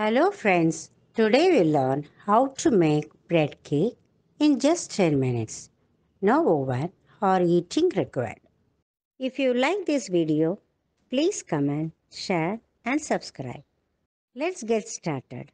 Hello friends, today we learn how to make bread cake in just 10 minutes. No oven or heating required. If you like this video, please comment, share and subscribe. Let's get started.